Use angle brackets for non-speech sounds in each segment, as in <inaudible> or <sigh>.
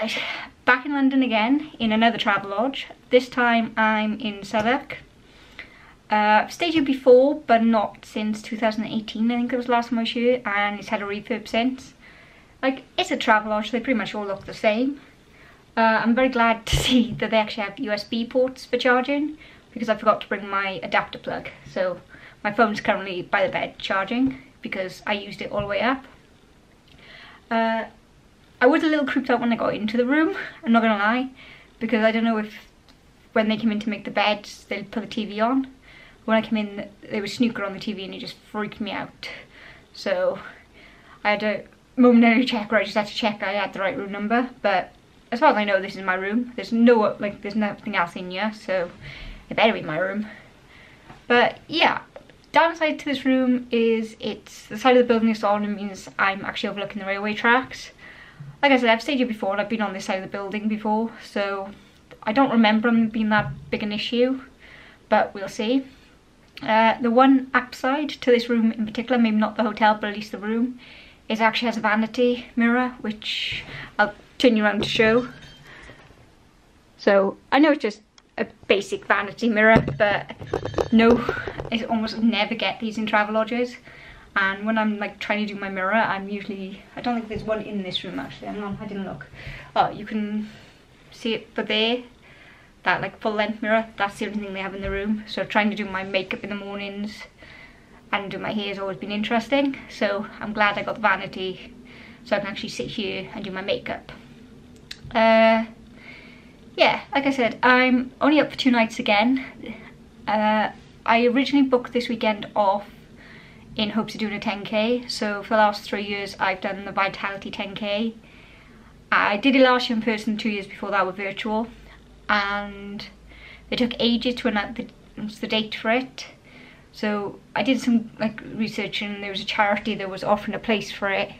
Guys, back in London again in another Travelodge. This time I'm in Southwark. Uh, I've stayed here before, but not since 2018 I think it was the last time I was here, and it's had a refurb since. Like, it's a travel Travelodge, they pretty much all look the same. Uh, I'm very glad to <laughs> see that they actually have USB ports for charging, because I forgot to bring my adapter plug. So my phone's currently by the bed charging, because I used it all the way up. Uh, I was a little creeped out when I got into the room, I'm not gonna lie, because I don't know if when they came in to make the beds, they'd put the TV on. When I came in, there was snooker on the TV and it just freaked me out. So I had a momentary check where I just had to check I had the right room number, but as far as I know, this is my room. There's no, like, there's nothing else in here, so it better be my room. But yeah, downside to this room is it's the side of the building it's on, it means I'm actually overlooking the railway tracks like I said, I've stayed here before I've been on this side of the building before, so I don't remember them being that big an issue, but we'll see. Uh, the one upside to this room in particular, maybe not the hotel, but at least the room, is actually has a vanity mirror, which I'll turn you around to show. So, I know it's just a basic vanity mirror, but no, I almost never get these in Travelodges and when I'm like trying to do my mirror I'm usually I don't think there's one in this room actually. I'm not I didn't look. Oh you can see it for there. That like full length mirror. That's the only thing they have in the room. So trying to do my makeup in the mornings and do my hair has always been interesting. So I'm glad I got the vanity so I can actually sit here and do my makeup. Uh yeah like I said I'm only up for two nights again. Uh I originally booked this weekend off in hopes of doing a 10k. So for the last three years I've done the Vitality 10k. I did it last year in person, two years before that were virtual. And it took ages to announce the, the date for it. So I did some like research and there was a charity that was offering a place for it.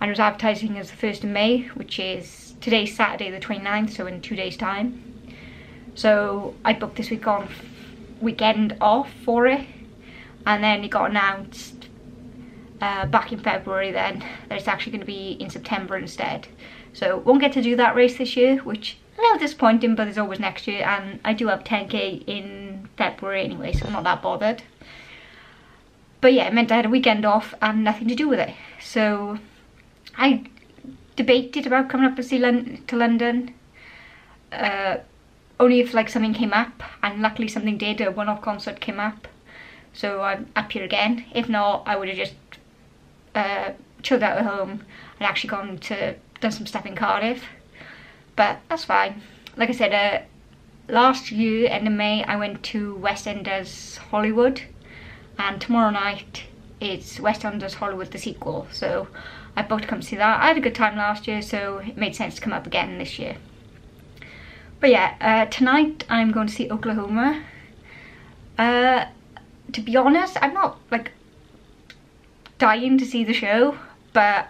And it was advertising as the 1st of May, which is today's Saturday the 29th, so in two days time. So I booked this week on weekend off for it and then it got announced uh, back in February then that it's actually going to be in September instead. So won't get to do that race this year, which a little disappointing, but there's always next year, and I do have 10k in February anyway, so I'm not that bothered. But yeah, it meant I had a weekend off and nothing to do with it. So I debated about coming up to see Lon to London, uh, only if like something came up, and luckily something did, a one-off concert came up so I'm up here again. If not, I would have just uh, chilled out at home and actually gone to done some stuff in Cardiff. But that's fine. Like I said, uh, last year, end of May, I went to West Enders Hollywood, and tomorrow night it's West Enders Hollywood the sequel. So I booked to come see that. I had a good time last year, so it made sense to come up again this year. But yeah, uh, tonight I'm going to see Oklahoma. Uh, to be honest, I'm not like dying to see the show, but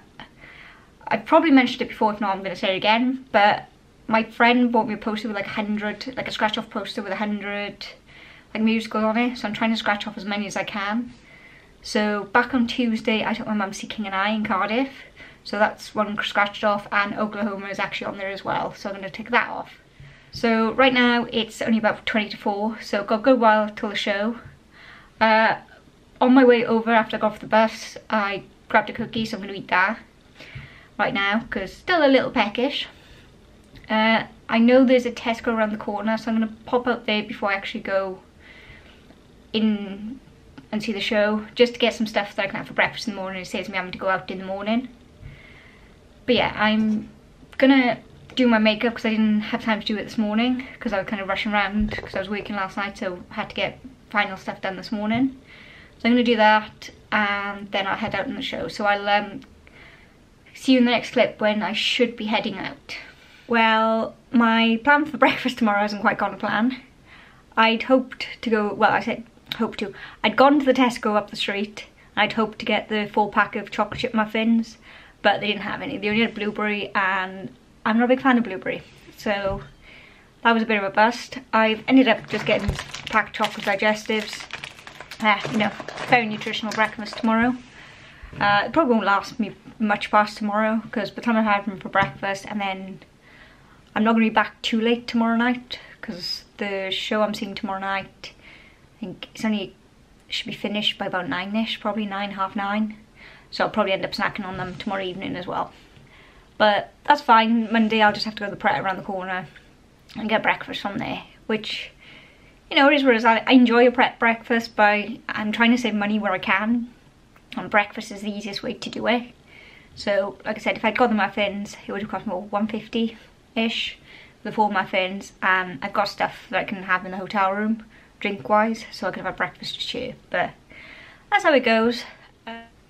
I've probably mentioned it before, if not I'm going to say it again, but my friend bought me a poster with like a hundred, like a scratch off poster with a hundred like musicals on it, so I'm trying to scratch off as many as I can. So back on Tuesday, I took my mum to see King and I in Cardiff, so that's one scratched off, and Oklahoma is actually on there as well, so I'm going to take that off. So right now it's only about 20 to 4, so got a good while till the show. Uh, on my way over after I got off the bus, I grabbed a cookie, so I'm going to eat that right now, because still a little peckish. Uh, I know there's a Tesco around the corner, so I'm going to pop up there before I actually go in and see the show, just to get some stuff that I can have for breakfast in the morning. It saves me having to go out in the morning. But yeah, I'm gonna do my makeup because I didn't have time to do it this morning because I was kind of rushing around because I was working last night, so I had to get final stuff done this morning. So I'm going to do that and then I'll head out on the show. So I'll um, see you in the next clip when I should be heading out. Well, my plan for <laughs> breakfast tomorrow hasn't quite gone to plan. I'd hoped to go, well I said hope to, I'd gone to the Tesco up the street I'd hoped to get the full pack of chocolate chip muffins but they didn't have any. They only had blueberry and I'm not a big fan of blueberry. So that was a bit of a bust. I've ended up just getting packed chocolate digestives. Ah, you know, very nutritional breakfast tomorrow. Uh, it probably won't last me much past tomorrow because by the time I've had them for breakfast and then I'm not going to be back too late tomorrow night because the show I'm seeing tomorrow night I think it's only should be finished by about nine-ish, probably nine, half nine. So I'll probably end up snacking on them tomorrow evening as well. But that's fine. Monday I'll just have to go to the Pret around the corner and get breakfast from there, which, you know, it is what it is. I, enjoy a Pret breakfast, but I'm trying to save money where I can. And breakfast is the easiest way to do it. So, like I said, if I'd got the muffins, it would have cost me 150-ish the four muffins. And I've got stuff that I can have in the hotel room, drink-wise, so I could have a breakfast cheer. But that's how it goes.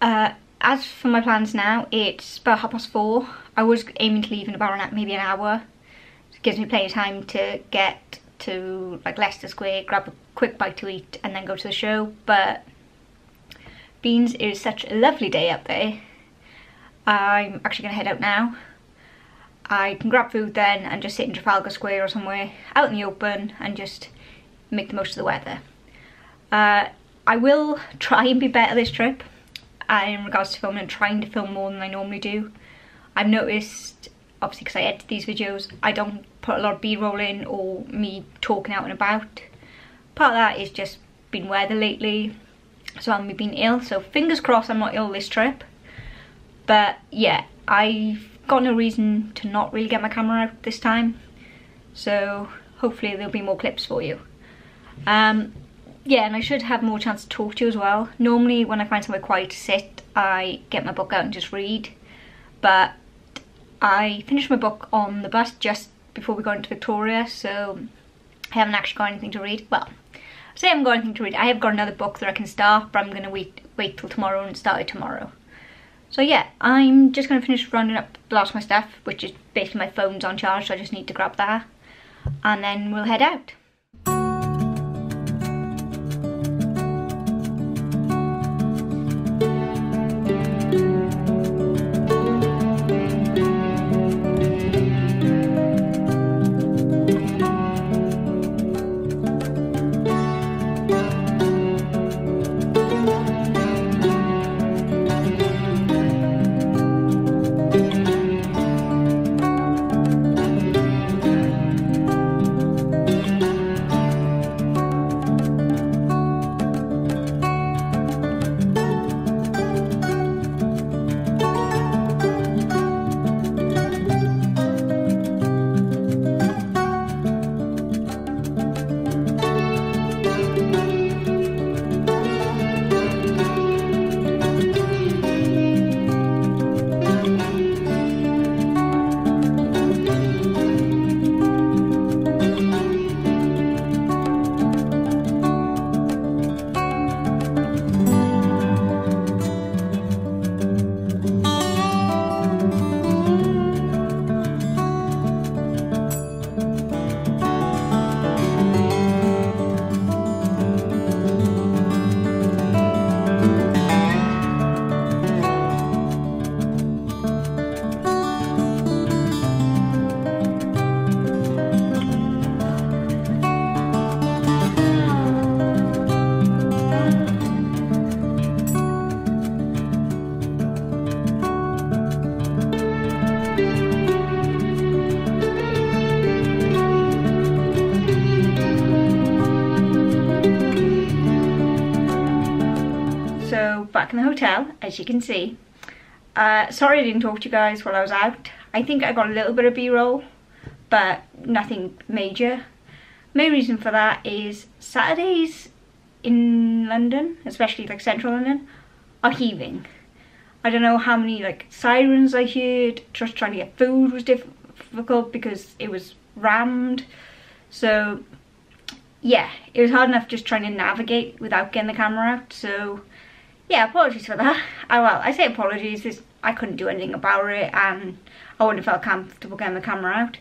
Uh, as for my plans now, it's about half past four. I was aiming to leave in about an, maybe an hour. Gives me plenty of time to get to like Leicester Square, grab a quick bite to eat and then go to the show. But Beans is such a lovely day up there. I'm actually going to head out now. I can grab food then and just sit in Trafalgar Square or somewhere out in the open and just make the most of the weather. Uh, I will try and be better this trip in regards to filming and trying to film more than I normally do. I've noticed, obviously because I edit these videos, I don't put a lot of b-roll in or me talking out and about. Part of that is just been weather lately, so I'm been ill, so fingers crossed I'm not ill this trip. But yeah, I've got no reason to not really get my camera out this time, so hopefully there'll be more clips for you. Um, yeah, and I should have more chance to talk to you as well. Normally when I find somewhere quiet to sit, I get my book out and just read. But I finished my book on the bus just before we got into Victoria, so I haven't actually got anything to read. Well, say I haven't got anything to read. I have got another book that I can start, but I'm going to wait, wait till tomorrow and start it tomorrow. So yeah, I'm just going to finish rounding up the last of my stuff, which is basically my phone's on charge, so I just need to grab that. And then we'll head out. As you can see. Uh, sorry I didn't talk to you guys while I was out. I think I got a little bit of b-roll, but nothing major. Main reason for that is Saturdays in London, especially like central London, are heaving. I don't know how many like sirens I heard, just trying to get food was difficult because it was rammed. So yeah, it was hard enough just trying to navigate without getting the camera out. So yeah, apologies for that. I, well, I say apologies, is I couldn't do anything about it and I wouldn't have felt comfortable getting the camera out.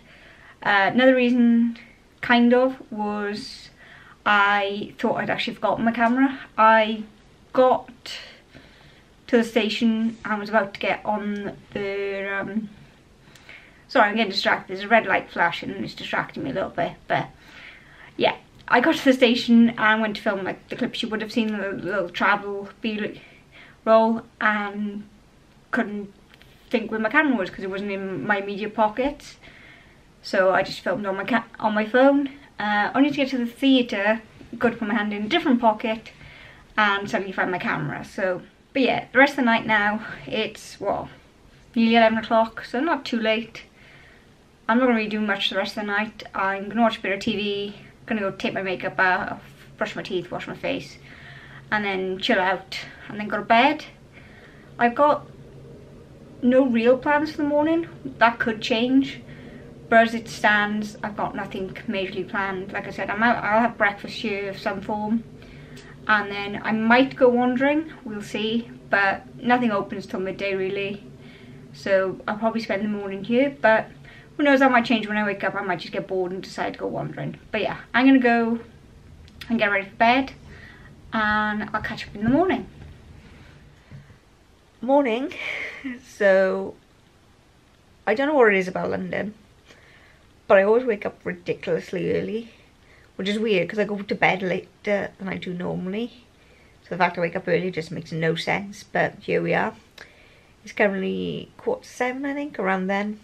Uh, another reason, kind of, was I thought I'd actually forgotten my camera. I got to the station and was about to get on the... Um, sorry, I'm getting distracted. There's a red light flashing and it's distracting me a little bit, but yeah, I got to the station and went to film like the clips you would have seen, the little travel B roll and couldn't think where my camera was because it wasn't in my immediate pocket. So I just filmed on my on my phone. Uh, only to get to the theatre, got to put my hand in a different pocket and suddenly find my camera. So, but yeah, the rest of the night now, it's, well, nearly 11 o'clock, so not too late. I'm not going to really do much the rest of the night. I'm going to watch a bit of TV, to go take my makeup off, brush my teeth, wash my face, and then chill out, and then go to bed. I've got no real plans for the morning. That could change. But as it stands, I've got nothing majorly planned. Like I said, I'm out, I'll have breakfast here of some form. And then I might go wandering, we'll see. But nothing opens till midday really. So I'll probably spend the morning here. But who knows, that might change when I wake up. I might just get bored and decide to go wandering. But yeah, I'm going to go and get ready for bed. And I'll catch up in the morning morning so I don't know what it is about London but I always wake up ridiculously early which is weird because I go to bed later than I do normally so the fact I wake up early just makes no sense but here we are it's currently quarter seven I think around then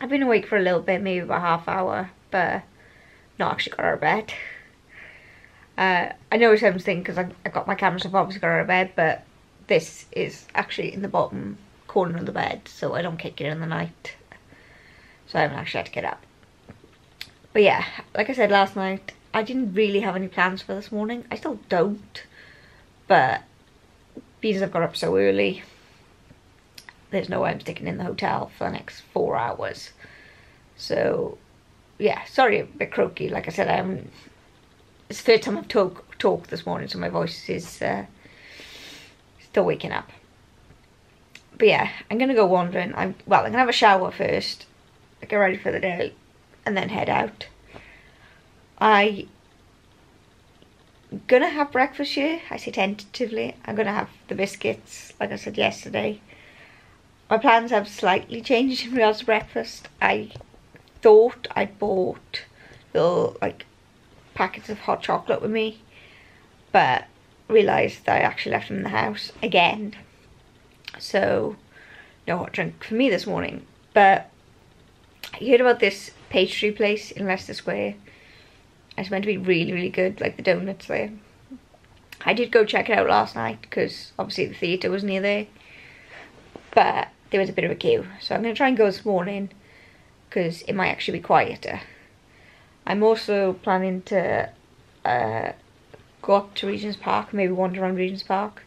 I've been awake for a little bit maybe about half hour but not actually got out of bed uh, I know it's something because I, I got my camera so I've obviously got out of bed but this is actually in the bottom corner of the bed so I don't kick it in the night. So I haven't actually had to get up. But yeah, like I said last night, I didn't really have any plans for this morning. I still don't. But because I've got up so early, there's no way I'm sticking in the hotel for the next four hours. So yeah, sorry a bit croaky. Like I said, I'm. It's the third time I've talk talked this morning, so my voice is uh, still waking up. But yeah, I'm gonna go wandering. I'm well, I'm gonna have a shower first, get ready for the day, and then head out. I gonna have breakfast here. I say tentatively. I'm gonna have the biscuits, like I said yesterday. My plans have slightly changed in regards to breakfast. I thought I bought little like packets of hot chocolate with me, but realised that I actually left them in the house again. So, no hot drink for me this morning. But I heard about this pastry place in Leicester Square. It's meant to be really, really good, like the donuts there. I did go check it out last night because obviously the theatre was near there. But there was a bit of a queue. So I'm going to try and go this morning because it might actually be quieter. I'm also planning to uh, go up to Regent's Park, maybe wander around Regent's Park.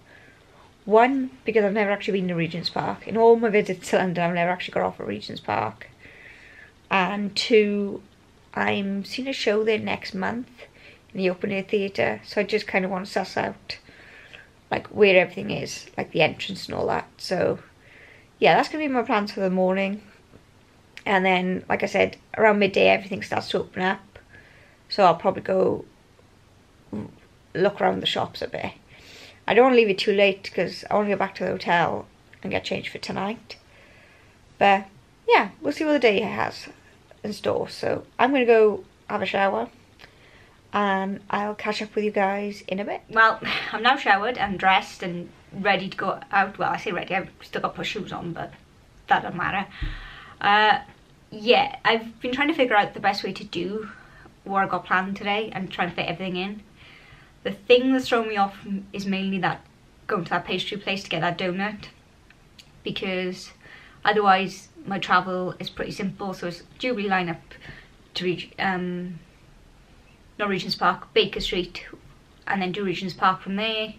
One, because I've never actually been to Regent's Park. In all my visits to London, I've never actually got off at Regent's Park. And two, I'm seeing a show there next month in the open air theatre, so I just kind of want to suss out like where everything is, like the entrance and all that. So yeah, that's gonna be my plans for the morning. And then, like I said, around midday everything starts to open up. So I'll probably go look around the shops a bit. I don't want to leave it too late because I want to go back to the hotel and get changed for tonight. But yeah, we'll see what the day has in store. So I'm going to go have a shower and I'll catch up with you guys in a bit. Well, I'm now showered and dressed and ready to go out. Well, I say ready, I've still got my shoes on, but that doesn't matter. Uh, yeah, I've been trying to figure out the best way to do what I got planned today and trying to fit everything in. The thing that's thrown me off is mainly that going to that pastry place to get that donut because otherwise my travel is pretty simple. So it's Jubilee line up to reach um, not Regent's Park, Baker Street, and then do Regent's Park from there,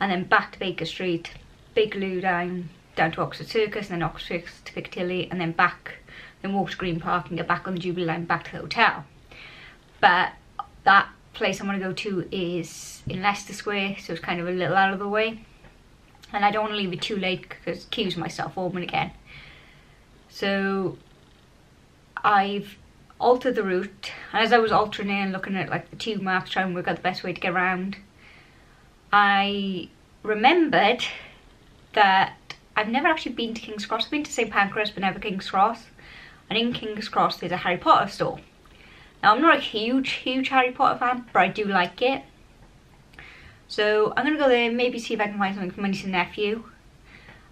and then back to Baker Street, Bakerloo down down to Oxford Circus, and then Oxford to Piccadilly, and then back, then walk to Green Park and get back on the Jubilee line back to the hotel. But that place I want to go to is in Leicester Square, so it's kind of a little out of the way. And I don't want to leave it too late because keeps myself warming again. So I've altered the route. And as I was altering it and looking at like the tube maps, trying to work out the best way to get around, I remembered that I've never actually been to King's Cross. I've been to St Pancras but never King's Cross. And in King's Cross there's a Harry Potter store. Now I'm not a huge, huge Harry Potter fan, but I do like it. So I'm going to go there, maybe see if I can find something for my niece and nephew.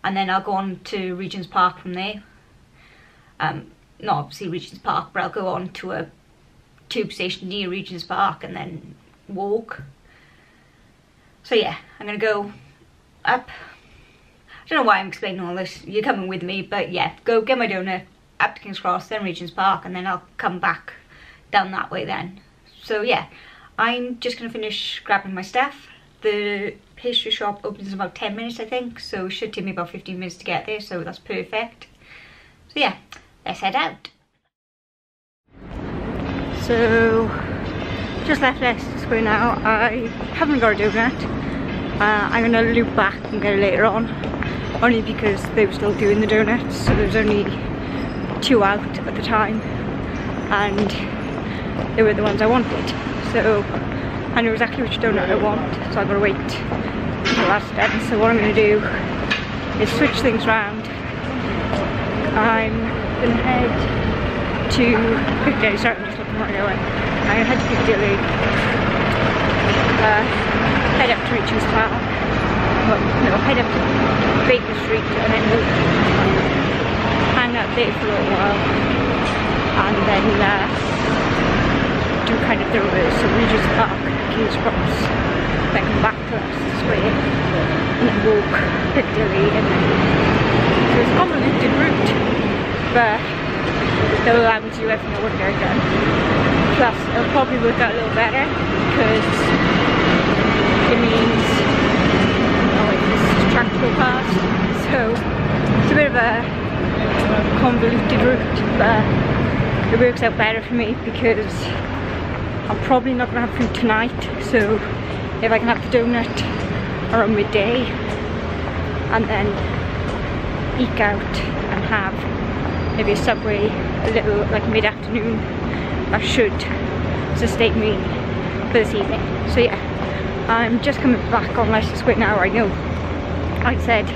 and then I'll go on to Regent's Park from there. Um, not obviously Regent's Park, but I'll go on to a tube station near Regent's Park and then walk. So yeah, I'm gonna go up. I don't know why I'm explaining all this, you're coming with me, but yeah, go get my donut, up to King's Cross, then Regent's Park, and then I'll come back down that way then. So yeah, I'm just gonna finish grabbing my stuff. The pastry shop opens in about 10 minutes I think, so it should take me about 15 minutes to get there, so that's perfect. So yeah, let's head out. So, just left Leicester Square now. I haven't got a donut. Uh, I'm gonna loop back and get it later on, only because they were still doing the donuts, so there was only two out at the time, and they were the ones I wanted. So I know exactly which donut I want, so I've got to wait until that's done. So what I'm to do is switch things around. I'm to head to Piccadilly, sorry I'm just looking right away. I'm going to head to uh, head up to Regent's Park, well, no, head up to Baker Street and then walk hang out there for a while and then uh, do kind of the reverse, so Regent's Park, King's Cross, then come back to Leicester Square and then walk Piccadilly and then so it's a convoluted route but it'll allow me to do everything I to get done. Plus it'll probably work out a little better because it means oh wait, this so it's a bit of a convoluted route but it works out better for me because I'm probably not gonna have food tonight. So if I can have the donut around midday and then eke out and have maybe a subway a little like mid-afternoon that should sustain me for this evening. So yeah I'm just coming back on Leicester Square now I know. I said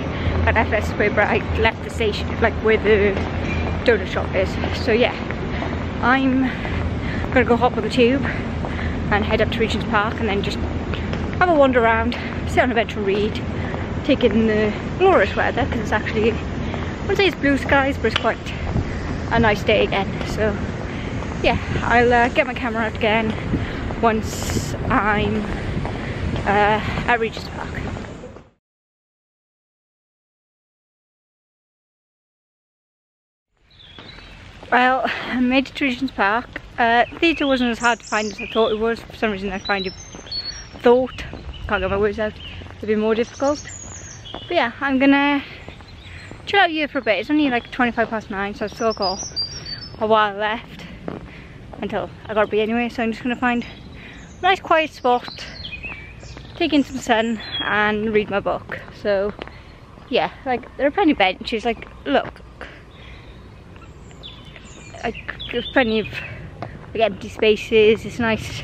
at FS Square but I left the station like where the donut shop is. So yeah I'm gonna go hop on the tube and head up to Regent's Park and then just have a wander around, sit on a bench and read, take in the glorious weather because it's actually, I wouldn't say it's blue skies but it's quite a nice day again so yeah I'll uh, get my camera out again once I'm uh, at Regent's Park. Well, I made it to Regent's Park. Uh, theatre wasn't as hard to find as I thought it was. For some reason I find it, thought, can't get my words out, a bit more difficult. But yeah, I'm gonna chill out here for a bit. It's only like 25 past 9, so I've still got a while left until I gotta be anyway. So I'm just gonna find a nice quiet spot, take in some sun and read my book. So yeah, like there are plenty of benches, like look, like there's plenty of like empty spaces. It's nice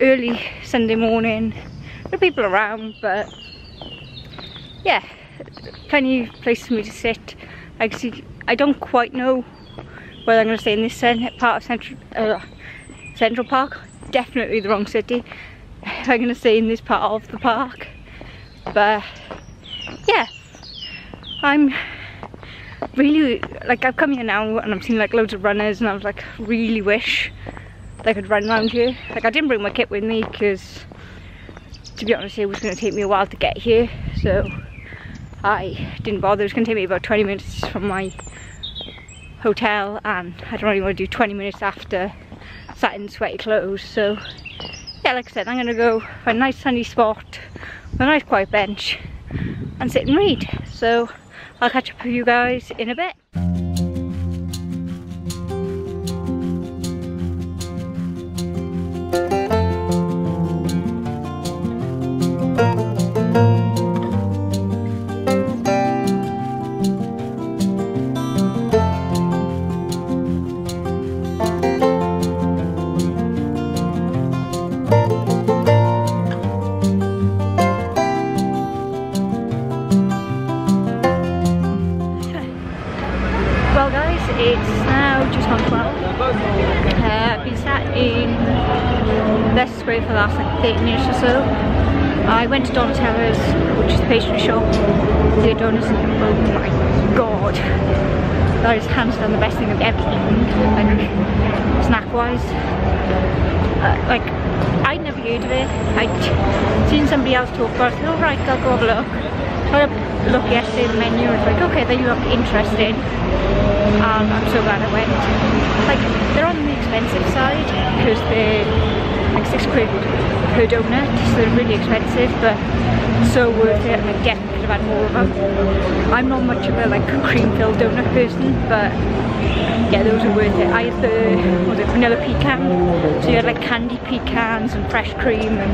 early Sunday morning. There are people around, but yeah, plenty of places for me to sit. I see. I don't quite know whether I'm going to stay in this part of Central uh, Central Park. Definitely the wrong city. if <laughs> I'm going to stay in this part of the park, but yeah, I'm really like I've come here now and I'm seeing like loads of runners and I was like really wish they could run around here like I didn't bring my kit with me because to be honest it was going to take me a while to get here so I didn't bother it was going to take me about 20 minutes from my hotel and I don't really want to do 20 minutes after sat in sweaty clothes so yeah like I said I'm to go find a nice sunny spot with a nice quiet bench and sit and read so I'll catch up with you guys in a bit. Uh, like, I'd never heard of it. I'd seen somebody else talk about it, oh right, I'll go have a look. I had a look yesterday at the menu it's like, okay, they look interesting. And I'm so glad I went. Like, they're on the expensive side because they're like six quid per donut, so they're really expensive, but so worth it, and I could have had more of them. I'm not much of a like cream-filled donut person, but yeah, those are worth it. I had the, was it vanilla pecan? So you had like candy pecans and fresh cream, and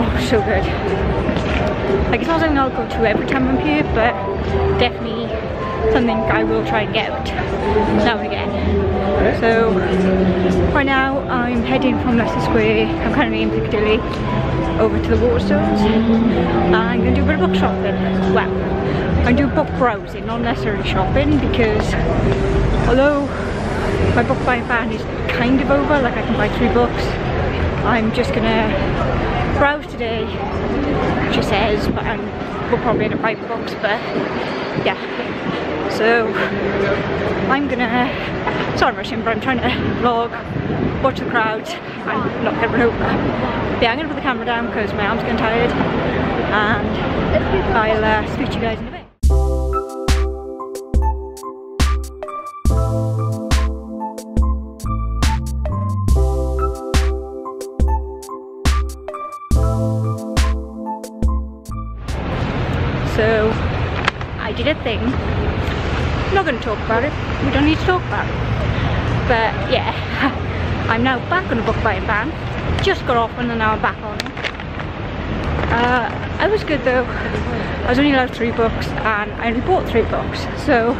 oh, so good. Like it's not something I'll go to every time I'm here, but definitely something I will try and get now and again. So right now I'm heading from Leicester Square, I'm currently in Piccadilly, over to the Waterstones. I'm going to do a bit of book shopping. Well, I'm book browsing, not necessarily shopping because although my book buying fan is kind of over, like I can buy three books, I'm just gonna browse today, she says, but um, I will probably end up buying books, but yeah, so I'm gonna, sorry I'm rushing, but I'm trying to vlog, watch the crowds and not get run over. Yeah, I'm gonna put the camera down because my arm's getting tired and I'll uh, speak to you guys in a bit. So I did a thing I'm not going to talk about it. We don't need to talk about it. But yeah, <laughs> I'm now back on a book buying ban. Just got off one and now I'm back on. Uh, I was good though. I was only allowed three books and I only bought three books. So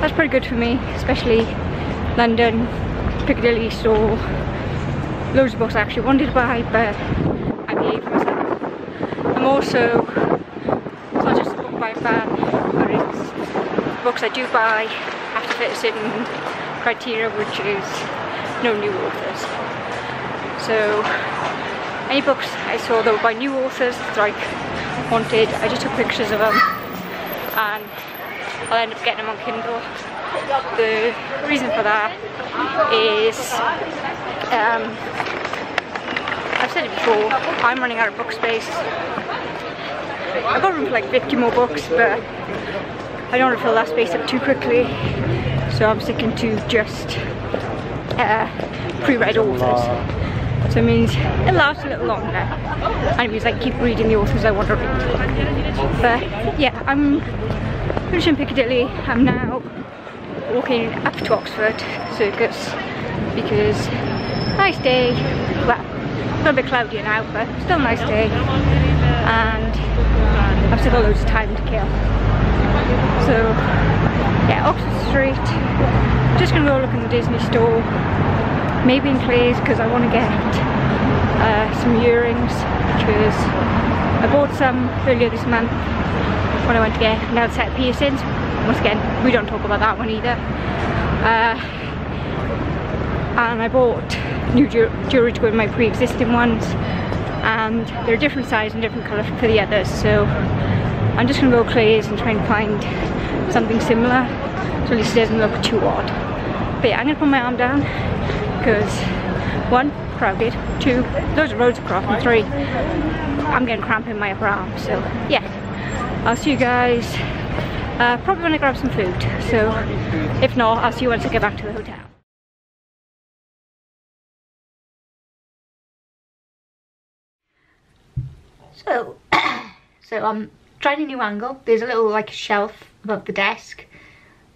that's pretty good for me, especially London, Piccadilly store. Loads of books I actually wanted to buy, but I behaved myself. I'm also, it's not just a book buying ban, but it's books I do buy have to fit certain criteria which is no new authors. So any books I saw that were by new authors that I wanted, I just took pictures of them and I'll end up getting them on Kindle. The reason for that is um, I've said it before, I'm running out of book space. I've got room for like 50 more books but I don't want to fill that space up too quickly, so I'm sticking to just uh, pre-read authors. So it means it lasts a little longer, and it means I keep reading the authors I want to read. But yeah, I'm finishing Piccadilly. I'm now walking up to Oxford Circus because nice day. Well, a little bit cloudier now, but still nice day. And I've still got loads of time to kill. So yeah, Oxford Street. Just gonna go look in the Disney store. Maybe in Claire's because I want to get uh, some earrings because I bought some earlier this month when I went to get set of piercings. Once again, we don't talk about that one either. Uh, and I bought new jewellery to go with my pre-existing ones and they're different size and different colour for the others so I'm just gonna go Claire's and try and find something similar so at least it doesn't look too odd. But yeah, I'm gonna put my arm down because one, crowded, two, those roads across, and three, I'm getting cramp in my upper arm. So yeah, I'll see you guys uh, probably when I grab some food. So if not, I'll see you once I get back to the hotel. So, <coughs> so I'm trying a new angle. There's a little like a shelf above the desk.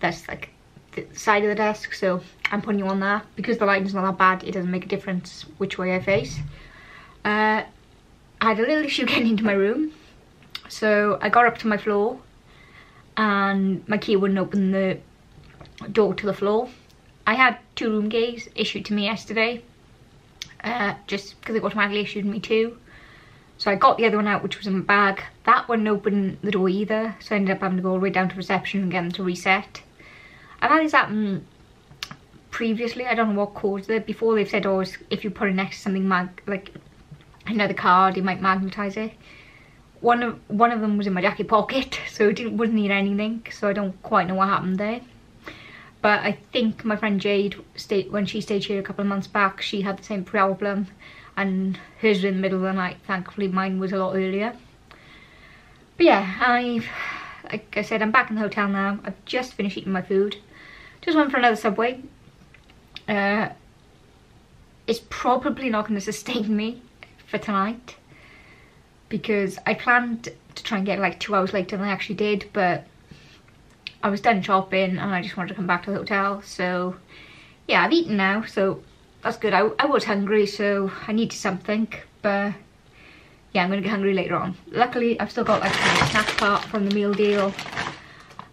That's like the side of the desk. So I'm putting you on there. Because the lighting's not that bad, it doesn't make a difference which way I face. Uh, I had a little <laughs> issue getting into my room. So I got up to my floor and my key wouldn't open the door to the floor. I had two room keys issued to me yesterday. Uh, just because it automatically issued me two. So I got the other one out, which was in my bag. That one opened the door either, so I ended up having to go all the way down to reception and get them to reset. I've had this happen previously, I don't know what caused it. Before they've said, oh, if you put it next to something, mag like another card, it might magnetize it. one of one of them was in my jacket pocket, <laughs> so it didn't, wasn't in anything. So I don't quite know what happened there. But I think my friend Jade, stayed, when she stayed here a couple of months back, she had the same problem, and hers was in the middle of the night. Thankfully, mine was a lot earlier. But yeah, I've, like I said, I'm back in the hotel now. I've just finished eating my food. Just went for another Subway. Uh, it's probably not going to sustain me for tonight because I planned to try and get like two hours later than I actually did, but I was done shopping and I just wanted to come back to the hotel. So yeah, I've eaten now, so that's good. I, I was hungry, so I needed something, but yeah, I'm gonna get hungry later on. Luckily, I've still got like a snack part from the meal deal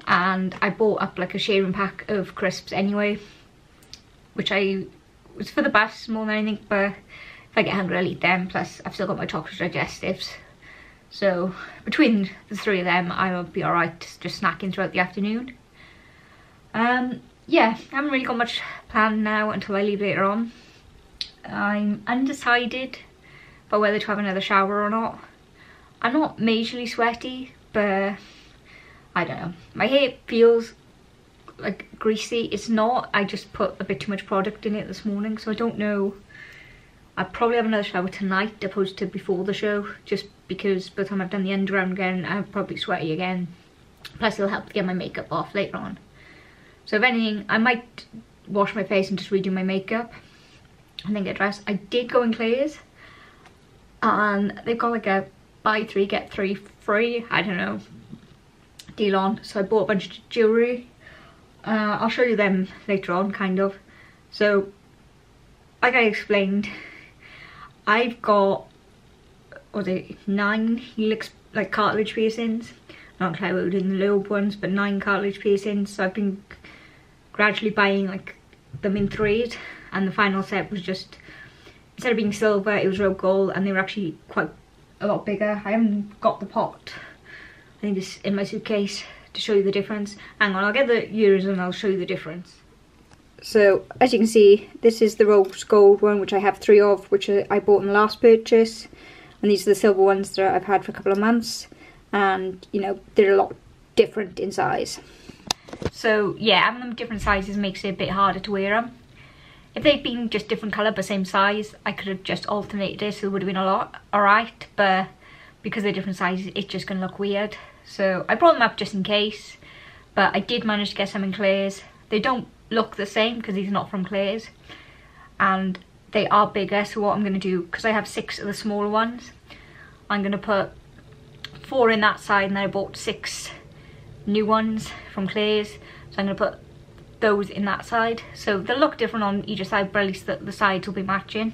and I bought up like a sharing pack of crisps anyway, which I was for the bus more than anything, but if I get hungry, I'll eat them. Plus, I've still got my chocolate digestives, so between the three of them, I'll be alright just snacking throughout the afternoon. Um, yeah, I haven't really got much planned now until I leave later on. I'm undecided about whether to have another shower or not. I'm not majorly sweaty, but I don't know. My hair feels like greasy. It's not. I just put a bit too much product in it this morning, so I don't know I'll probably have another shower tonight opposed to before the show just because by the time I've done the underground again I'm probably sweaty again plus it'll help to get my makeup off later on so if anything I might wash my face and just redo my makeup and then get dressed I did go in Claire's and they've got like a buy three get three free I don't know deal on so I bought a bunch of jewellery uh, I'll show you them later on kind of so like I explained I've got, was it nine helix, like cartilage piercings. Not including the lobe ones, but nine cartilage piercings. So I've been gradually buying like them in threes. And the final set was just, instead of being silver, it was real gold. And they were actually quite a lot bigger. I haven't got the pot. I think it's in my suitcase to show you the difference. Hang on, I'll get the euros and I'll show you the difference. So as you can see, this is the rose gold one, which I have three of, which I bought in the last purchase. And these are the silver ones that I've had for a couple of months. And, you know, they're a lot different in size. So, yeah, having them different sizes makes it a bit harder to wear them. If they'd been just different colour but same size, I could have just alternated it so it would have been a lot alright. But because they're different sizes, it's just going to look weird. So I brought them up just in case. But I did manage to get some in Claire's. They don't look the same because he's not from Claire's and they are bigger so what I'm going to do because I have six of the smaller ones I'm going to put four in that side and I bought six new ones from Claire's so I'm going to put those in that side. So they'll look different on either side but at least the, the sides will be matching.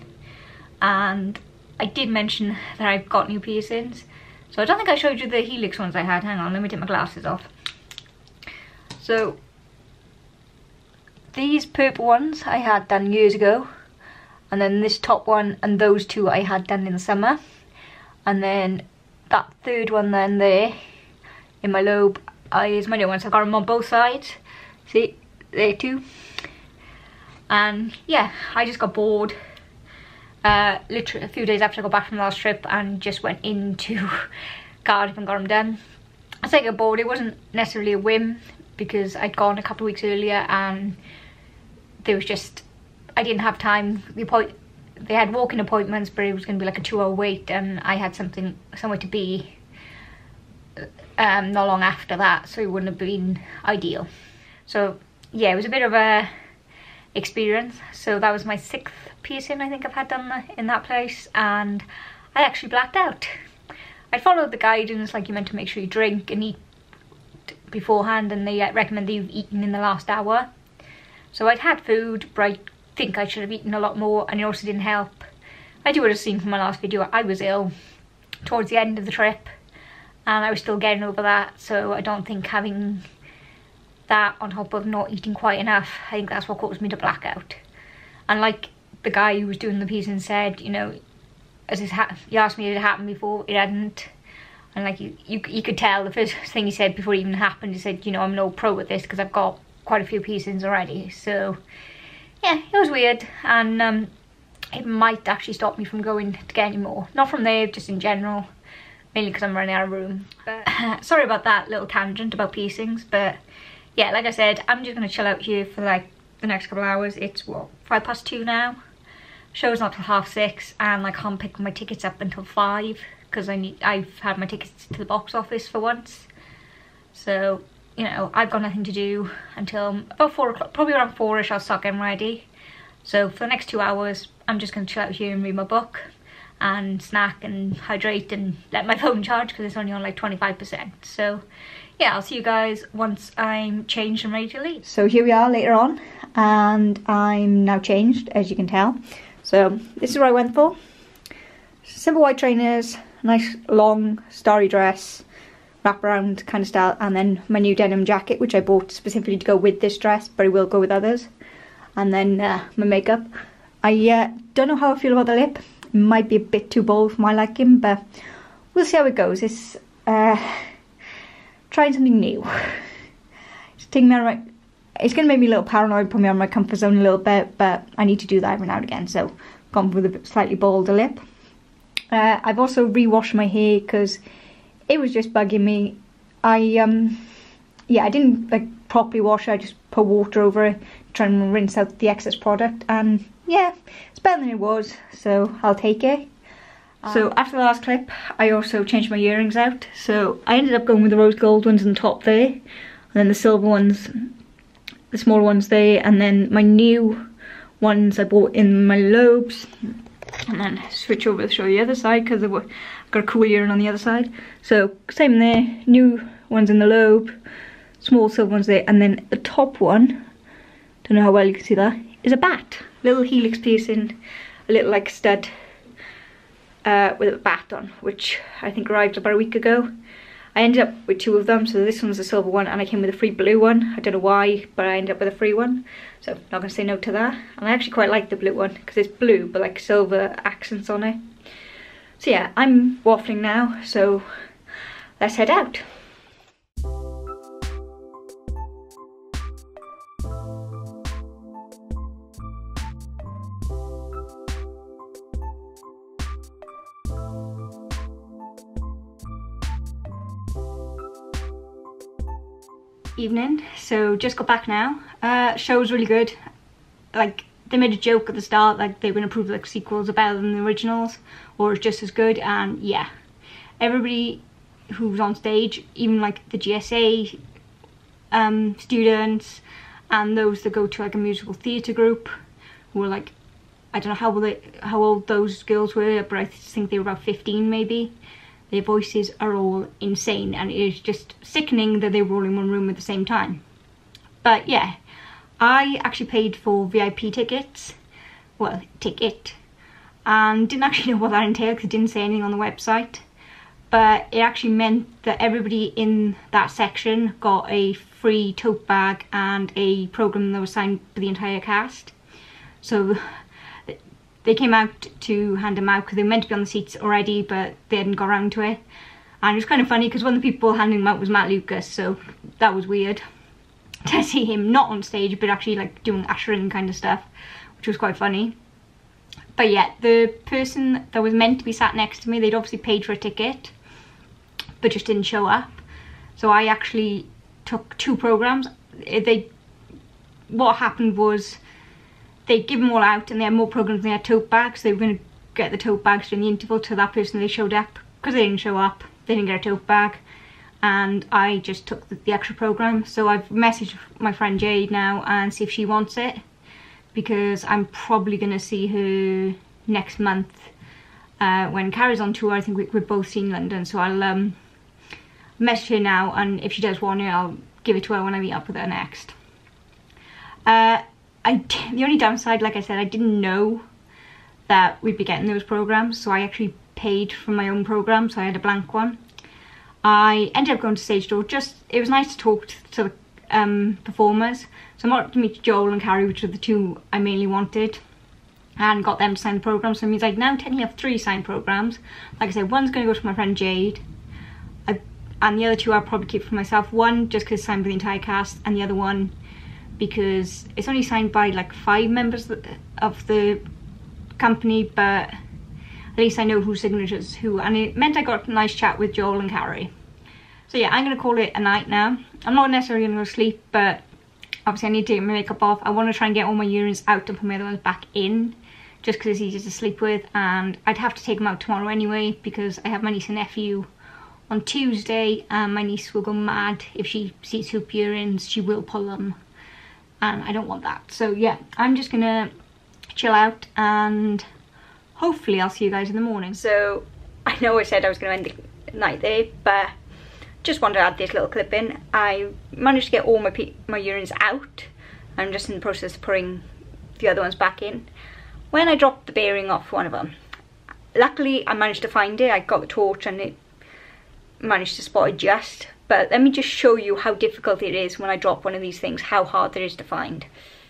And I did mention that I've got new piercings. So I don't think I showed you the helix ones I had. Hang on let me take my glasses off. So these purple ones I had done years ago. And then this top one and those two I had done in the summer. And then that third one then there in my lobe I use my new ones. I've got them on both sides. See, there too. And yeah, I just got bored. Uh, literally a few days after I got back from the last trip and just went into <laughs> Cardiff and got them done. I say I got bored, it wasn't necessarily a whim because I'd gone a couple of weeks earlier and there was just I didn't have time. The point they had walking appointments, but it was going to be like a two-hour wait, and I had something somewhere to be um, not long after that, so it wouldn't have been ideal. So yeah, it was a bit of a experience. So that was my sixth piercing I think I've had done in that place, and I actually blacked out. I followed the guidance, like you meant to make sure you drink and eat beforehand, and they recommend that you've eaten in the last hour. So I'd had food, but I think I should have eaten a lot more and it also didn't help. As you would have seen from my last video, I was ill towards the end of the trip and I was still getting over that so I don't think having that on top of not eating quite enough, I think that's what caused me to black out. And like the guy who was doing the piece and said, you know, as he asked me if it happened before, it hadn't. And like you, you, you could tell the first <laughs> thing he said before it even happened, he said, you know, I'm no pro at this because I've got quite a few pieces already. So yeah, it was weird and um, it might actually stop me from going to get any more. Not from there, just in general. Mainly because I'm running out of room. But <laughs> sorry about that little tangent about piercings, but yeah, like I said, I'm just gonna chill out here for like the next couple of hours. It's what, five past two now? Show's not till half six and I can't pick my tickets up until five because I need I've had my tickets to the box office for once. So, you know, I've got nothing to do until about four o'clock, probably around four-ish I'll start getting ready. So for the next two hours, I'm just gonna chill out here and read my book and snack and hydrate and let my <laughs> phone charge because it's only on like 25%. So yeah, I'll see you guys once I'm changed and ready to leave. So here we are later on and I'm now changed as you can tell. So this is what I went for. Simple white trainers, nice long starry dress, wraparound kind of style and then my new denim jacket which I bought specifically to go with this dress but it will go with others. And then uh, my makeup. I uh, don't know how I feel about the lip might be a bit too bold for my liking, but we'll see how it goes. It's uh, trying something new. It's taking me it's going to make me a little paranoid, put me on my comfort zone a little bit, but I need to do that every now and again, so gone with a slightly bolder lip. Uh, I've also re-washed my hair because it was just bugging me. I, um, yeah, I didn't like properly wash it, I just put water over it, trying to rinse out the excess product, and yeah, it's better than it was, so I'll take it. So um, after the last clip, I also changed my earrings out. So I ended up going with the rose gold ones on top there, and then the silver ones, the smaller ones there, and then my new ones I bought in my lobes. And then switch over to show you the other side because I've got a cool earring on the other side. So same there, new ones in the lobe, small silver ones there, and then the top one, don't know how well you can see that, is a bat little helix piercing, a little like stud uh, with a bat on, which I think arrived about a week ago. I ended up with two of them, so this one's a silver one and I came with a free blue one. I don't know why, but I ended up with a free one. So not gonna say no to that. And I actually quite like the blue one because it's blue but like silver accents on it. So yeah, I'm waffling now, so let's head out. Evening so just got back now. Uh show was really good. Like they made a joke at the start like they were gonna prove like sequels are better than the originals or just as good and yeah. Everybody who was on stage even like the gsa um students and those that go to like a musical theatre group were like I don't know how old, they, how old those girls were, but I think they were about 15 maybe. Their voices are all insane and it is just sickening that they were all in one room at the same time. But yeah, I actually paid for VIP tickets, well, ticket, and didn't actually <laughs> know what that entailed because it didn't say anything on the website. But it actually meant that everybody in that section got a free tote bag and a program that was signed for the entire cast. So they came out to hand them out because they were meant to be on the seats already but they hadn't got around to it. And it was kind of funny because one of the people handing them out was Matt Lucas so that was weird <laughs> to see him not on stage but actually like doing ushering kind of stuff which was quite funny. But yeah the person that was meant to be sat next to me they'd obviously paid for a ticket but just didn't show up. So I actually took two programs. They what happened was they'd give them all out and they had more programs than they had tote bags. So they were going to get the tote bags during the interval to that person they showed up. Because they didn't show up, they didn't get a tote bag. And I just took the, the extra program. So I've messaged my friend Jade now and see if she wants it. Because I'm probably going to see her next month uh, when Carrie's on tour. I think we, we're both seen London. So I'll um, message her now and if she does want it, I'll give it to her when I meet up with her next. Uh, I the only downside, like I said, I didn't know that we'd be getting those programs, so I actually paid for my own program, so I had a blank one. I ended up going to stage door. Just it was nice to talk to, the um, performers. So I got to meet Joel and Carrie, which are the two I mainly wanted, and got them to sign the program. So it means I now technically have three signed programs. Like I said, one's going to go to my friend Jade, I, and the other two I'll probably keep for myself. One just because signed by the entire cast, and the other one because it's only signed by like five members of the company but at least I know whose signatures who. And it meant I got a nice chat with Joel and Carrie. So yeah, I'm going to call it a night now. I'm not necessarily going to go sleep, but obviously I need to take my makeup off. I want to try and get all my earrings out and put my other ones back in just because it's easier to sleep with and I'd have to take them out tomorrow anyway because I have my niece and nephew on Tuesday and my niece will go mad if she sees hoop earrings she will pull them and I don't want that. So yeah I'm just gonna chill out and hopefully I'll see you guys in the morning. So <laughs> I know I said I was gonna end the night there but just wanted to add this little clip in. I managed to get all my my earrings out. I'm just in the process of putting the other ones back in. When I dropped the bearing off one of them, luckily I managed to find it. I got the torch and it managed to spot it just. But let me just show you how difficult it is when I drop one of these things, how hard it is to find.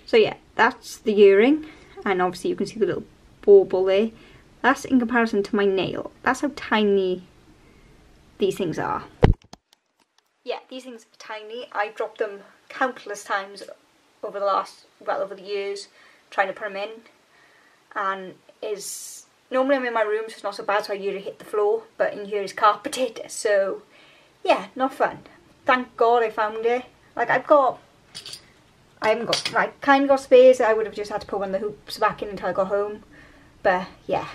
So yeah, that's the earring. And obviously you can see the little bauble there. That's in comparison to my nail. That's how tiny these things are. Yeah, these things are tiny. I dropped them countless times over the last, well, over the years, trying to put them in and is normally I'm in my room so it's not so bad so I usually hit the floor but in here is carpeted <laughs> so yeah not fun. Thank god I found it. Like I've got I haven't got I kind of got space. I would have just had to put one of the hoops back in until I got home. But yeah.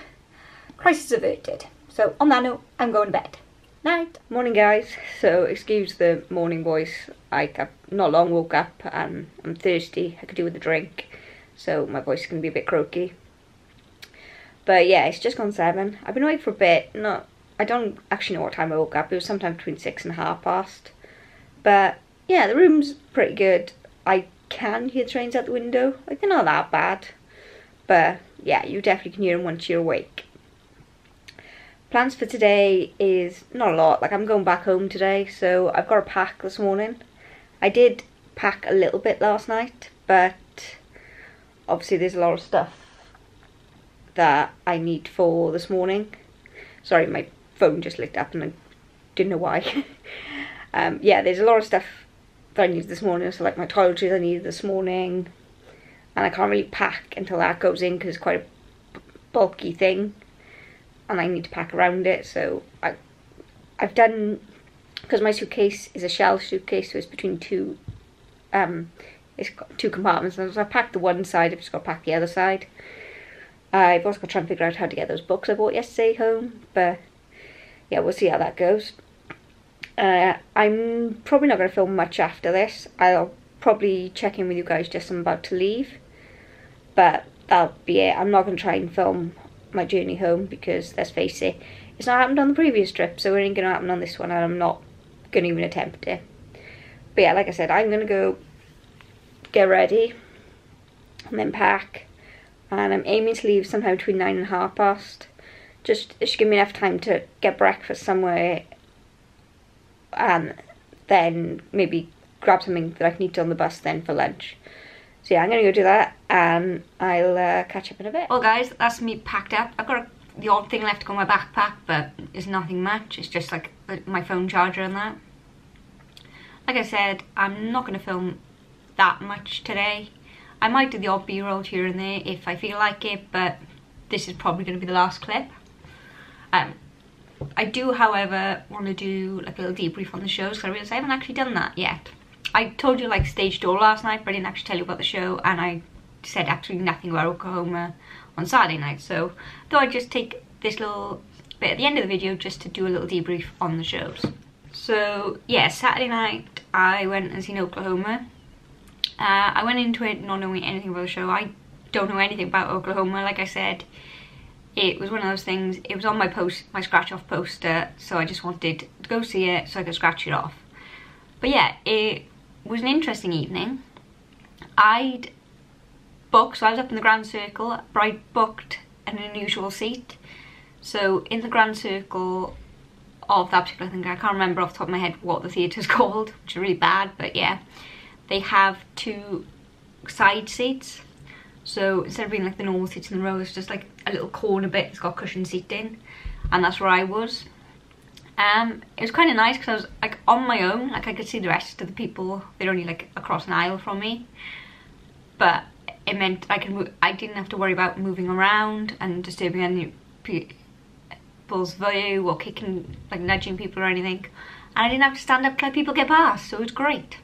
Crisis averted. So on that note I'm going to bed. Night. Morning guys. So excuse the morning voice. I have not long woke up and I'm thirsty. I could do with a drink. So my voice is going to be a bit croaky. But yeah, it's just gone seven. I've been awake for a bit. Not, I don't actually know what time I woke up. It was sometime between six and half past. But yeah, the room's pretty good. I can hear the trains out the window. Like they're not that bad. But yeah, you definitely can hear them once you're awake. Plans for today is not a lot. Like I'm going back home today, so I've got a pack this morning. I did pack a little bit last night, but obviously there's a lot of stuff that I need for this morning. Sorry, my phone just lit up and I didn't know why. <laughs> um, yeah, there's a lot of stuff that I need this morning. So like my toiletries I needed this morning. And I can't really pack until that goes in because it's quite a bulky thing. And I need to pack around it. So I, I've done, because my suitcase is a shell suitcase, so it's between two, um, it's got two compartments. So I've packed the one side, I've just got to pack the other side. I've also got to try and figure out how to get those books I bought yesterday home, but yeah, we'll see how that goes. Uh, I'm probably not going to film much after this. I'll probably check in with you guys just I'm about to leave, but that'll be it. I'm not going to try and film my journey home because, let's face it, it's not happened on the previous trip, so it ain't going to happen on this one, and I'm not going to even attempt it. But yeah, like I said, I'm going to go get ready and then pack and I'm aiming to leave sometime between nine and half past. Just it should give me enough time to get breakfast somewhere and then maybe grab something that I can eat on the bus then for lunch. So yeah, I'm gonna go do that and I'll uh, catch up in a bit. Well guys, that's me packed up. I've got a, the odd thing left to go in my backpack, but it's nothing much. It's just like my phone charger and that. Like I said, I'm not gonna film that much today. I might do the odd b-roll here and there if I feel like it, but this is probably to be the last clip. Um, I do, however, want to do like a little debrief on the show, because I realised I haven't actually done that yet. I told you like stage door last night, but I didn't actually tell you about the show, and I said actually nothing about Oklahoma on Saturday night, so I thought I'd just take this little bit at the end of the video just to do a little debrief on the shows. So yeah, Saturday night I went and seen Oklahoma uh, I went into it not knowing anything about the show. I don't know anything about Oklahoma. Like I said, it was one of those things. It was on my post, my scratch off poster, so I just wanted to go see it so I could scratch it off. But yeah, it was an interesting evening. I'd booked, so I was up in the Grand Circle, but I booked an unusual seat. So in the Grand Circle of that particular thing, I can't remember off the top of my head what the theatre's <laughs> called, which is really bad, but yeah they have two side seats. So instead of being like the normal seats in the row, it's just like a little corner bit that's got cushion seating. And that's where I was. Um, it was kind of nice because I was like on my own. Like I could see the rest of the people. They're only like across an aisle from me. But it meant I could I didn't have to worry about moving around and disturbing any people's view or kicking, like nudging people or anything. And I didn't have to stand up to let people get past, so it was great.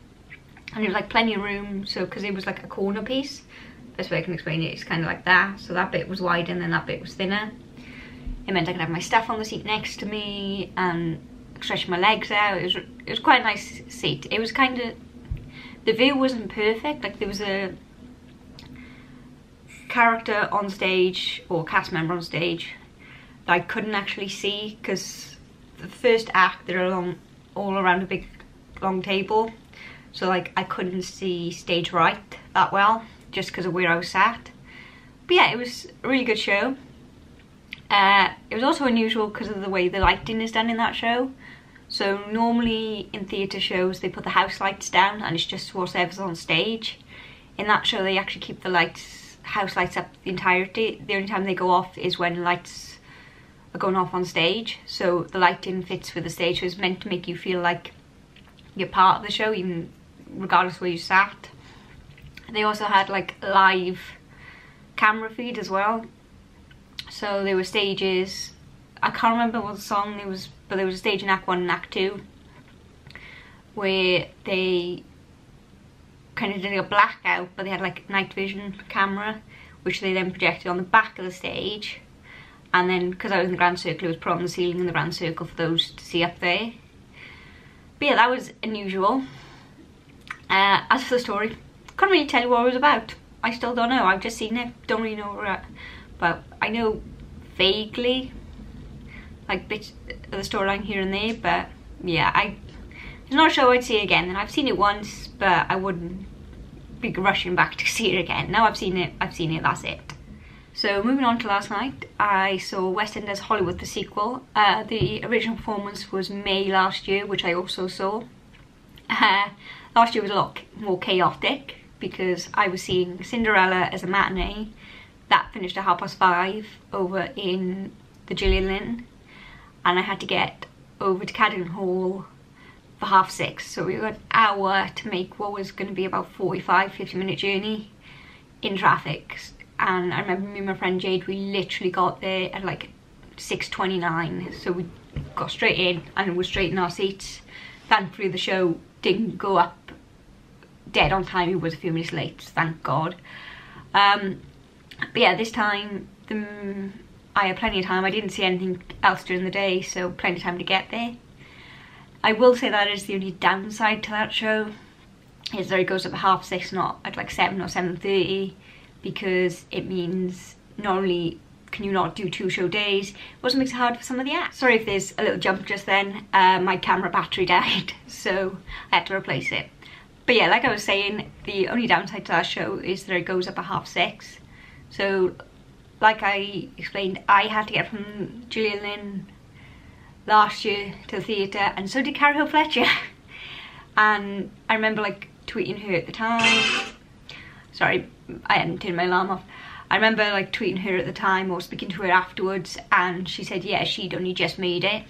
And there was like plenty of room, so because it was like a corner piece, best way I can explain it is kind of like that. So that bit was wide and then that bit was thinner. It meant I could have my stuff on the seat next to me and stretch my legs out. It was, it was quite a nice seat. It was kind of, the view wasn't perfect. Like there was a character on stage or cast member on stage that I couldn't actually see because the first act they're along all around a big long table so like I couldn't see stage right that well just because of where I was sat. But yeah it was a really good show. Uh, it was also unusual because of the way the lighting is done in that show. So normally in theatre shows they put the house lights down and it's just whatever's on stage. In that show they actually keep the lights house lights up the entirety. The only time they go off is when lights are going off on stage. So the lighting fits with the stage. So it's meant to make you feel like you're part of the show even regardless where you sat they also had like live camera feed as well. So there were stages. I can't remember what song it was but there was a stage in act 1 and act 2 where they kind of did a blackout but they had like night vision camera which they then projected on the back of the stage. And then because I was in the grand circle it was put on the ceiling in the grand circle for those to see up there. But yeah that was unusual. Uh, as for the story can't really tell you what it was about. I still don't know. I've just seen it. Don't really know where we're at but I know vaguely like bits of the storyline here and there but yeah I it's not a show I'd see again and I've seen it once but I wouldn't be rushing back <laughs> to see it again. Now I've seen it. I've seen it. That's it. So moving on to last night, I saw West Enders Hollywood, the sequel. Uh, the original performance was May last year, which I also saw. Uh, last year was a lot more chaotic because I was seeing Cinderella as a matinee. That finished at half past five over in the Gillian Lynne. And I had to get over to Cadogan Hall for half six. So we got an hour to make what was going to be about 45, 50 minute journey in traffic and I remember me and my friend Jade, we literally got there at like 6.29, so we got straight in and were straight in our seats. Thankfully the show didn't go up dead on time, He was a few minutes late, thank God. Um, but yeah, this time the, I had plenty of time, I didn't see anything else during the day, so plenty of time to get there. I will say that is the only downside to that show, is that it goes up at half six, not at like 7 or 7.30 because it means not only can you not do two show days, it also makes it hard for some of the acts. Sorry if there's a little jump just then, uh, my camera battery <laughs> died, so I had to replace it. But yeah, like I was saying, the only downside to that show is that it goes up at half six. So, like I explained, I had to get from Gillian Lynne last year to the theatre, and so did Carrie Hope Fletcher. <laughs> and I remember like tweeting her at the time, sorry, I hadn't turned my alarm off. I remember like tweeting her at the time or speaking to her afterwards and she said yeah she'd only just made it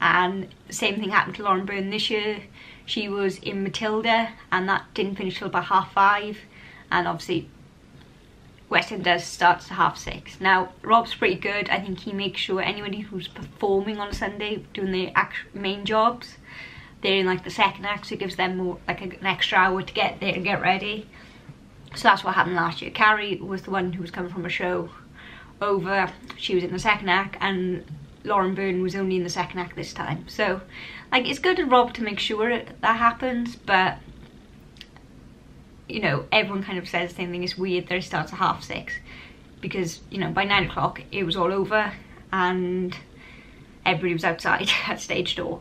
and the same thing happened to Lauren Byrne this year. She was in Matilda and that didn't finish till about half five and obviously West Enders starts at half six. Now Rob's pretty good, I think he makes sure anybody who's performing on Sunday doing their main jobs they're in like the second act so it gives them more like an extra hour to get there and get ready so that's what happened last year. Carrie was the one who was coming from a show over. She was in the second act and Lauren Byrne was only in the second act this time. So like it's good of Rob to make sure that happens but you know everyone kind of says the same thing. It's weird that it starts at half six because you know by nine o'clock it was all over and everybody was outside <laughs> at stage door.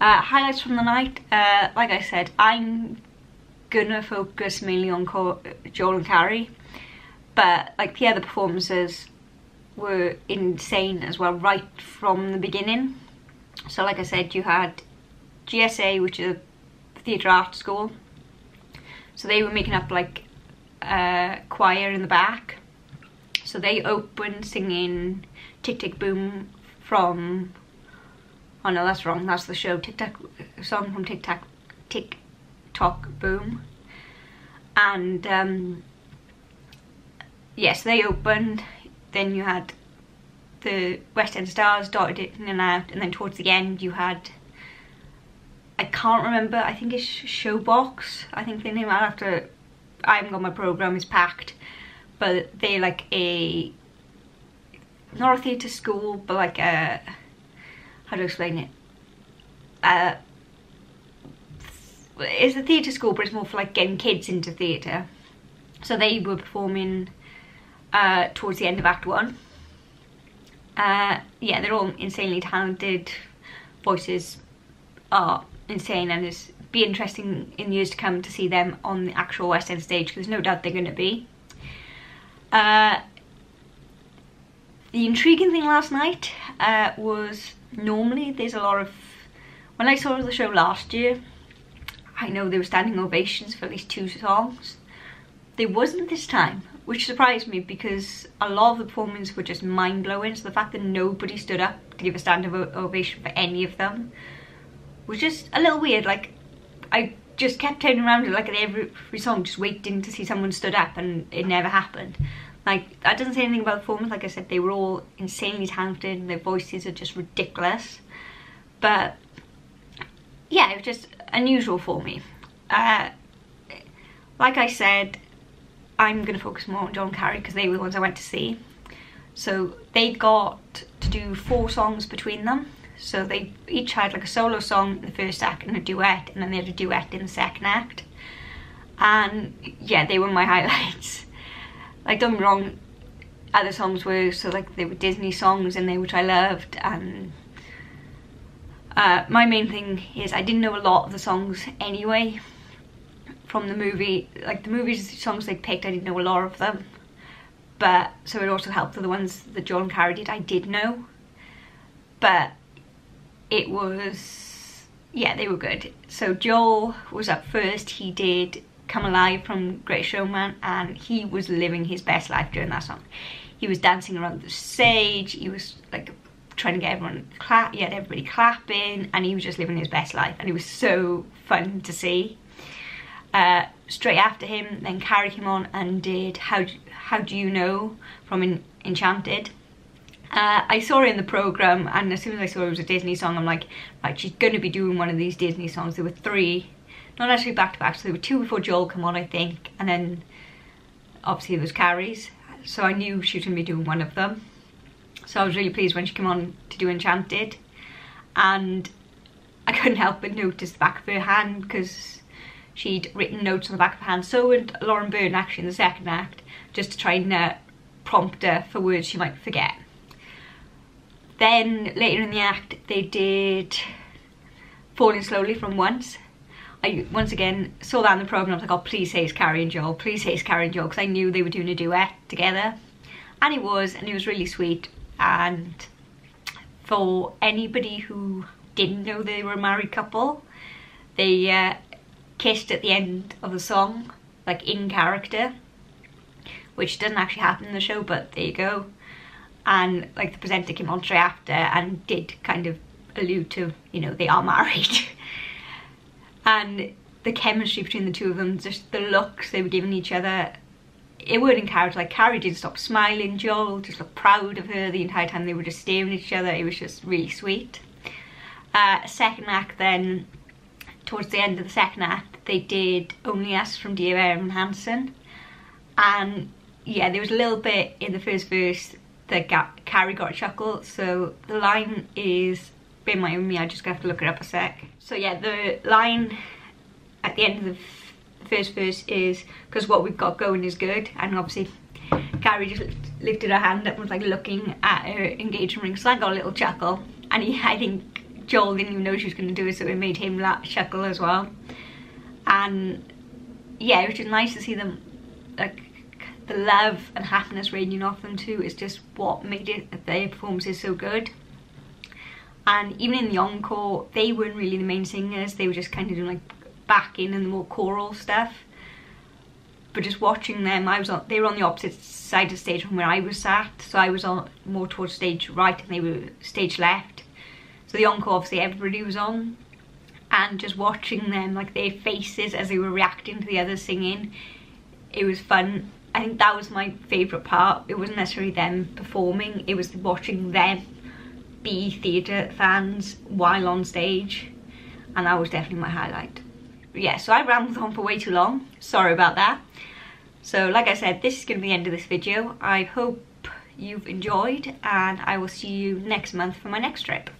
Uh, highlights from the night, uh, like I said, I'm gonna focus mainly on Joel and Carrie but like the other performances were insane as well right from the beginning so like I said you had GSA which is a theatre art school so they were making up like a choir in the back so they opened singing Tick Tick Boom from oh no that's wrong that's the show Tic Tac song from Tic Tac Tick Tock Boom. And um, yes, they opened. Then you had the West End stars dotted it in and out and then towards the end you had I can't remember I think it's Showbox I think the name after I haven't got my program is packed but they're like a not a theatre school but like a how to explain it? Uh it's a theatre school but it's more for like getting kids into theatre. So they were performing uh, towards the end of Act 1. Uh, yeah, they're all insanely talented. Voices are insane and it's be interesting in years to come to see them on the actual West End stage because no doubt they're going to be. Uh, the intriguing thing last night uh, was normally there's a lot of... When I saw the show last year, I know there were standing ovations for at least two songs. There wasn't this time which surprised me because a lot of the performances were just mind-blowing. So the fact that nobody stood up to give a standing ovation for any of them was just a little weird. Like, I just kept turning around like at every, every song, just waiting to see someone stood up and it never happened. Like, that doesn't say anything about the performance. Like I said, they were all insanely talented and their voices are just ridiculous. But, yeah, it was just unusual for me. Uh, like I said, I'm going to focus more on John Carrie because they were the ones I went to see. So they got to do four songs between them. So they each had like a solo song in the first act and a duet and then they had a duet in the second act. And yeah, they were my <laughs> highlights. like don't wrong, other songs were so like they were Disney songs and they which I loved and uh, my main thing is I didn't know a lot of the songs anyway from the movie, like the movie's songs they picked, I didn't know a lot of them. But, so it also helped for the ones that John Carrie did, I did know. But it was, yeah, they were good. So Joel was up first, he did Come Alive from Great Showman and he was living his best life during that song. He was dancing around the stage, he was like trying to get everyone clap, he had everybody clapping and he was just living his best life and it was so fun to see. Uh, straight after him, then Carrie came on and did How Do, How Do You Know from en Enchanted. Uh, I saw her in the programme and as soon as I saw it was a Disney song, I'm like, right, she's going to be doing one of these Disney songs. There were three, not actually back to back, so there were two before Joel came on, I think, and then obviously there was Carrie's. So I knew she was going to be doing one of them. So I was really pleased when she came on to do Enchanted. And I couldn't help but notice the back of her hand because she'd written notes on the back of her hand. So would Lauren Byrne actually in the second act, just to try and uh, prompt her for words she might forget. Then later in the act they did Falling Slowly from Once. I once again saw that in the programme, I was like, oh please say it's Carrie and Joel, please say it's Carrie and Joel, because I knew they were doing a duet together. And it was, and it was really sweet. And for anybody who didn't know they were a married couple, they uh, kissed at the end of the song, like in character, which doesn't actually happen in the show, but there you go. And like the presenter came on straight after and did kind of allude to, you know, they are married. <laughs> and the chemistry between the two of them, just the looks they were giving each other, it would encourage, like Carrie didn't stop smiling, Joel just looked proud of her the entire time they were just staring at each other, it was just really sweet. Uh, second act then, towards the end of the second act, they did Only Us from Dear Evan Hansen. And yeah, there was a little bit in the first verse that got, Carrie got a chuckle. So the line is, bear in mind me, I just have to look it up a sec. So yeah, the line at the end of the first verse is, because what we've got going is good. And obviously Carrie just lifted her hand up and was like looking at her engagement ring. So I got a little chuckle. And he, I think Joel didn't even know she was going to do it, so it made him laugh, chuckle as well. And yeah, it was just nice to see them, like, the love and happiness radiating off them too is just what made it their performances so good. And even in the encore, they weren't really the main singers, they were just kind of doing like backing and the more choral stuff. But just watching them, I was on, they were on the opposite side of the stage from where I was sat. So I was on more towards stage right and they were stage left. So the encore, obviously everybody was on. And just watching them, like their faces as they were reacting to the others singing, it was fun. I think that was my favourite part. It wasn't necessarily them performing, it was watching them be theatre fans while on stage. And that was definitely my highlight. But yeah, so I rambled on for way too long. Sorry about that. So like I said, this is going to be the end of this video. I hope you've enjoyed and I will see you next month for my next trip.